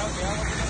yeah, yeah.